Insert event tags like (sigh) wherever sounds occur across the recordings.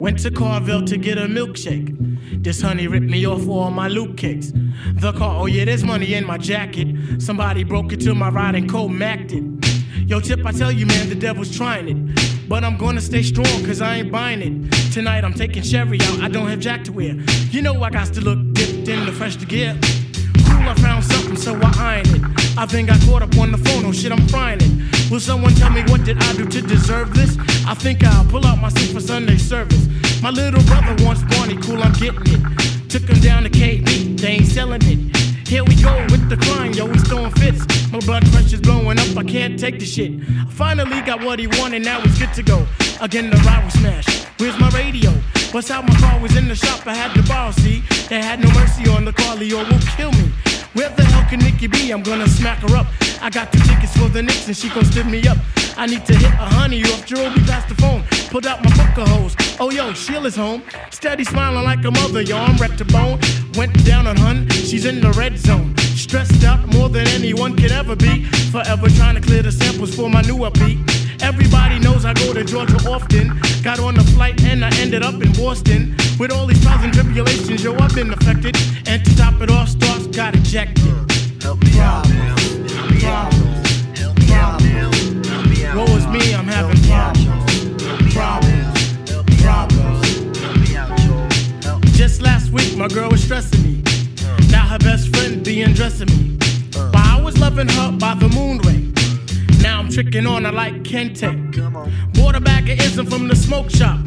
Went to Carvel to get a milkshake. This honey ripped me off all my loot cakes. The car, oh yeah, there's money in my jacket. Somebody broke into my ride and cold macked it. Yo, Tip, I tell you, man, the devil's trying it. But I'm gonna stay strong, cause I ain't buying it. Tonight I'm taking Sherry out, I don't have Jack to wear. You know I got to look dipped in the fresh to gear. Cool, I found something, so I ironed it. I then got caught up on the phone, oh shit, I'm frying it. Will someone tell me what did I do to deserve this? I think I'll pull out my seat for Sunday service. My little brother wants Barney, cool, I'm getting it. Took him down to KB, they ain't selling it. Here we go with the crime, yo, he's throwing fits. My blood pressure's blowing up, I can't take the shit. I finally got what he wanted, now he's good to go. Again, the ride was smashed. Where's my radio? Bust out my car, was in the shop, I had to borrow, see? They had no mercy on the car, Leo will kill me. Where the hell can Nikki be? I'm gonna smack her up. I got the tickets for the Knicks and she gon' stiff me up. I need to hit a honey off Jarobi past the phone. Pulled out my booker hose. Oh yo, Sheila's home. Steady smiling like a mother, yo, I'm wrecked to bone. Went down on hun, she's in the red zone. Stressed out more than anyone could ever be. Forever trying to clear the samples for my new beat. Everybody knows I go to Georgia often. Got on the flight and I ended up in Boston. With all these trials and tribulations, yo, I've been affected. And to top it off, Starks got ejected. Help me out now. Help me out. Help me out now. Help me out. Woe is me, I'm having problems. Problems. Help me out. Help me out, Joe. Help me Just last week, my girl was stressing me. Uh. Now her best friend be undressing me. Uh. While I was loving her by the moon ray. Now I'm tricking on her like Kente. Bought a bag of ism from the smoke shop.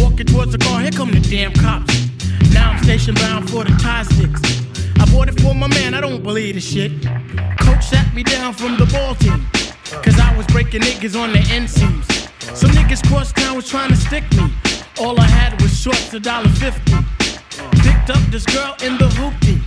Walking towards the car, here come the damn cops. Now I'm station bound for the tie sticks. I bought it for my man, I don't believe this shit. Coach sat me down from the ball team. Cause I was breaking niggas on the end seams. Some niggas cross town was trying to stick me. All I had was shorts, a dollar fifty. Picked up this girl in the hoopty.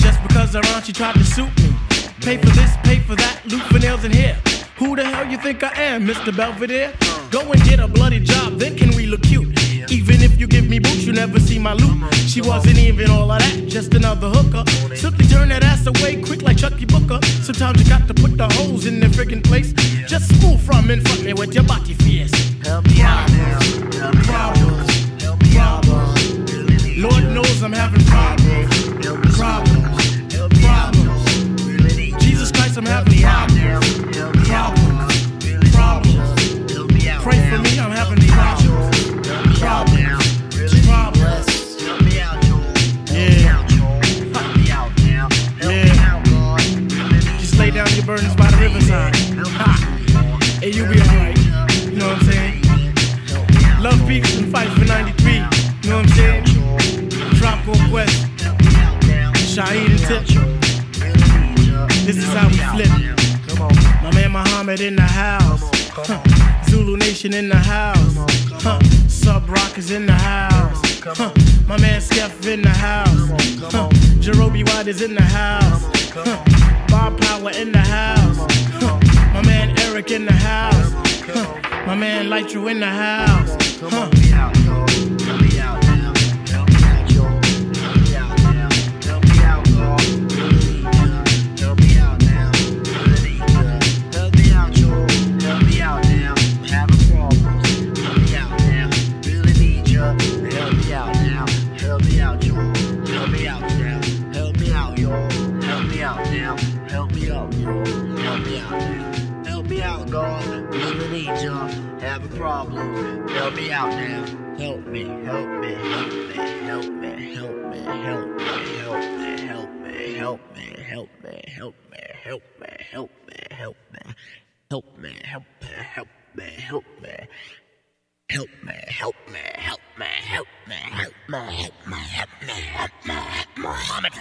Just because her aunt she tried to suit me. Pay for this, pay for that, loot for nails and hair. Who the hell you think I am, Mr. Belvedere? Go and get a bloody job, then can we look cute? Even if you give me boots, you never see my loot. She wasn't even all of that, just another hooker. Simply turn that ass away quick like Chuckii Booker. Sometimes you got to put the holes in their friggin' place. Just move from and fuck me with your body fierce. Burdens by the riverside. Ha! Hey, you be alright. You know what I'm saying? Love peace and fight for 93. You know what I'm saying? Drop Oak West, Shaheed and Tip. This is how we flip. On, My man Muhammad in the house. on. Zulu Nation in the house. Huh. Sub Rockers in the house. Huh. My man Skeff in the house. Huh. Jarobi White is in the house. Huh. Bob Power in the house. (laughs) My man Eric in the house. (laughs) My man Lytro in the house. Having problems. Help me out now. Help me, help me, help me, help me, help me, help me, help me, help me, help me, help me, help me, help me, help me, help me, help me, help me, help me, help me. Help me, help me, help me, help me, help me, help me, help me, help me, Muhammad.